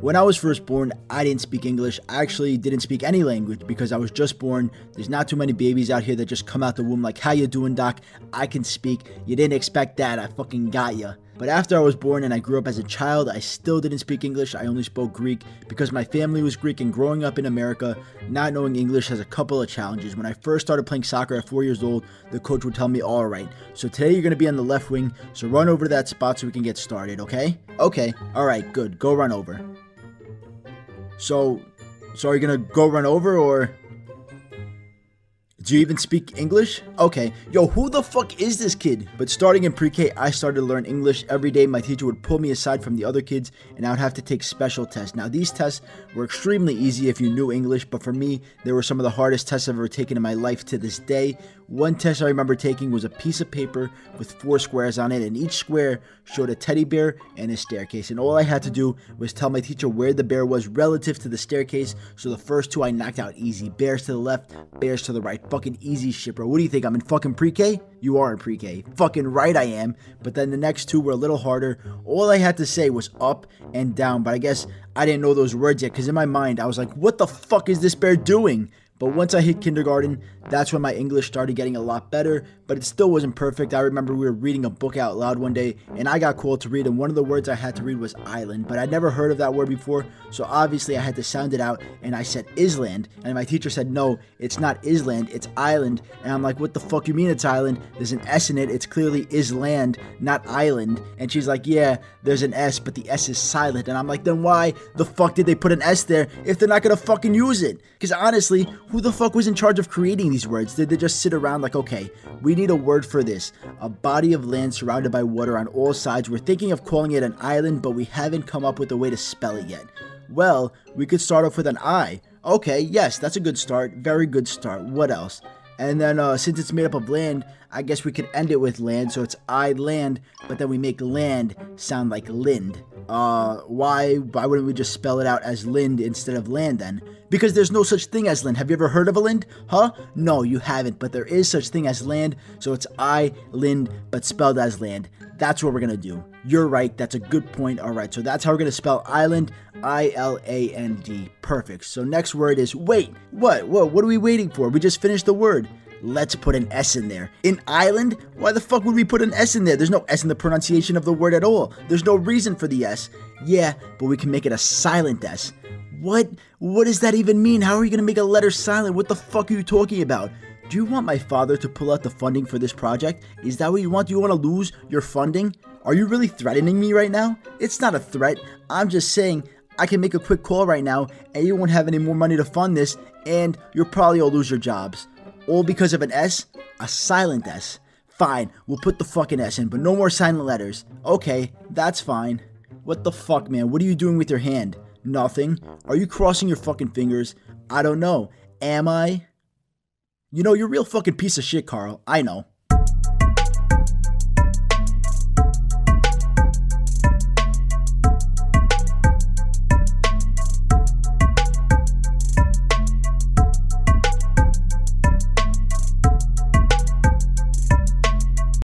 When I was first born, I didn't speak English. I actually didn't speak any language because I was just born. There's not too many babies out here that just come out the womb like, how you doing, doc? I can speak. You didn't expect that. I fucking got ya. But after I was born and I grew up as a child, I still didn't speak English. I only spoke Greek because my family was Greek and growing up in America, not knowing English has a couple of challenges. When I first started playing soccer at four years old, the coach would tell me, all right, so today you're going to be on the left wing, so run over to that spot so we can get started, okay? Okay, all right, good. Go run over. So, so are you gonna go run over or? Do you even speak English? Okay, yo, who the fuck is this kid? But starting in pre-K, I started to learn English. Every day, my teacher would pull me aside from the other kids, and I would have to take special tests. Now, these tests were extremely easy if you knew English, but for me, they were some of the hardest tests I've ever taken in my life to this day. One test I remember taking was a piece of paper with four squares on it, and each square showed a teddy bear and a staircase. And all I had to do was tell my teacher where the bear was relative to the staircase. So the first two I knocked out easy. Bears to the left, bears to the right. Fucking easy shit, bro. What do you think? I'm in fucking pre K? You are in pre K. Fucking right I am. But then the next two were a little harder. All I had to say was up and down, but I guess I didn't know those words yet because in my mind I was like, what the fuck is this bear doing? But once I hit kindergarten, that's when my English started getting a lot better, but it still wasn't perfect. I remember we were reading a book out loud one day, and I got called to read, and one of the words I had to read was island, but I'd never heard of that word before, so obviously I had to sound it out, and I said island, and my teacher said, no, it's not island, it's island, and I'm like, what the fuck you mean it's island? There's an S in it, it's clearly island, not island, and she's like, yeah, there's an S, but the S is silent, and I'm like, then why the fuck did they put an S there if they're not gonna fucking use it? Because honestly, who the fuck was in charge of creating these words? Did they just sit around like, okay, we need a word for this? A body of land surrounded by water on all sides. We're thinking of calling it an island, but we haven't come up with a way to spell it yet. Well, we could start off with an I. Okay, yes, that's a good start. Very good start. What else? And then uh, since it's made up of land, I guess we could end it with land, so it's I land, but then we make land sound like Lind. Uh, why, why wouldn't we just spell it out as Lind instead of land then? Because there's no such thing as Lind. Have you ever heard of a Lind? Huh? No, you haven't, but there is such thing as land, so it's I, Lind, but spelled as land. That's what we're gonna do. You're right, that's a good point. Alright, so that's how we're gonna spell island, I L A N D. Perfect. So next word is wait. What? What? What are we waiting for? We just finished the word. Let's put an S in there. In island? Why the fuck would we put an S in there? There's no S in the pronunciation of the word at all. There's no reason for the S. Yeah, but we can make it a silent S. What? What does that even mean? How are you gonna make a letter silent? What the fuck are you talking about? Do you want my father to pull out the funding for this project? Is that what you want? Do you want to lose your funding? Are you really threatening me right now? It's not a threat. I'm just saying I can make a quick call right now and you won't have any more money to fund this and you'll probably all lose your jobs. All because of an S? A silent S. Fine, we'll put the fucking S in, but no more silent letters. Okay, that's fine. What the fuck, man? What are you doing with your hand? Nothing. Are you crossing your fucking fingers? I don't know. Am I? You know, you're a real fucking piece of shit, Carl. I know.